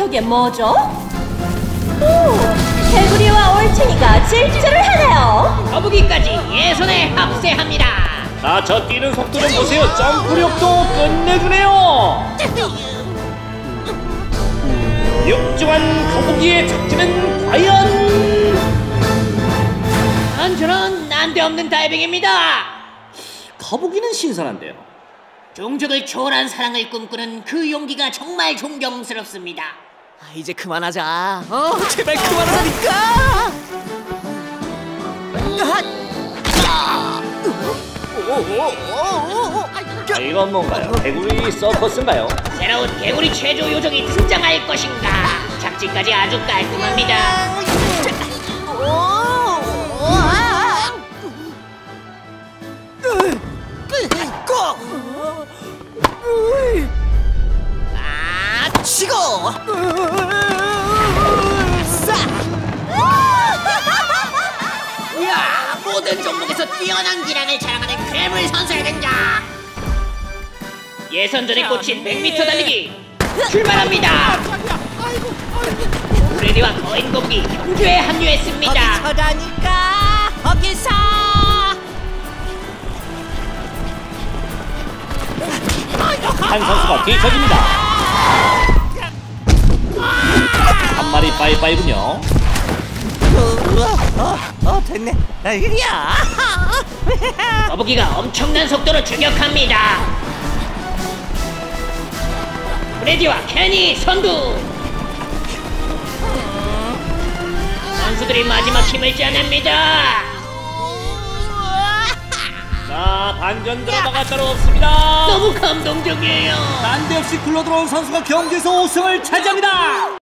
저게 뭐죠? 오, 개구리와 올챙이가 질주를 하네요. 거북이까지 예선에 합세합니다. 자, 저 뛰는 속도를 보세요. 점프력도 끝내주네요. 육중한 거북이의 착지는 과연 저런 난데없는 다이빙입니다. 거북이는 신선한데요. 종족을 초월한 사랑을 꿈꾸는 그 용기가 정말 존경스럽습니다. 아, 이제 그만하자. 어, 제발 그만하자니까. 아, 이건 뭔가요? 개구리 서커스인가요? 새로운 개구리 체조 요정이 등장할 것인가? 착지까지 아주 깔끔합니다. 아, 치고. 이야, 모든 종목에서 뛰어난 기량을 자랑하는 괴물 선수의 등장. 예선전에 꽂힌 100m 달리기 출발합니다. 브레디와 거인 거북이 경주에 합류했습니다. 거기서라니까 거기서. 한 선수가 뒤쳐집니다. 한 마리 빠이빠이군요. 어, 어, 됐네. 아, 이리야. 거북이가 엄청난 속도로 추격합니다. 브레디와 케니 선두. 선수들이 마지막 힘을 짜냅니다. 자, 반전 드라마가 따로 없습니다. 너무 감동적이에요. 난데없이 굴러 들어온 선수가 경기에서 우승을 차지합니다.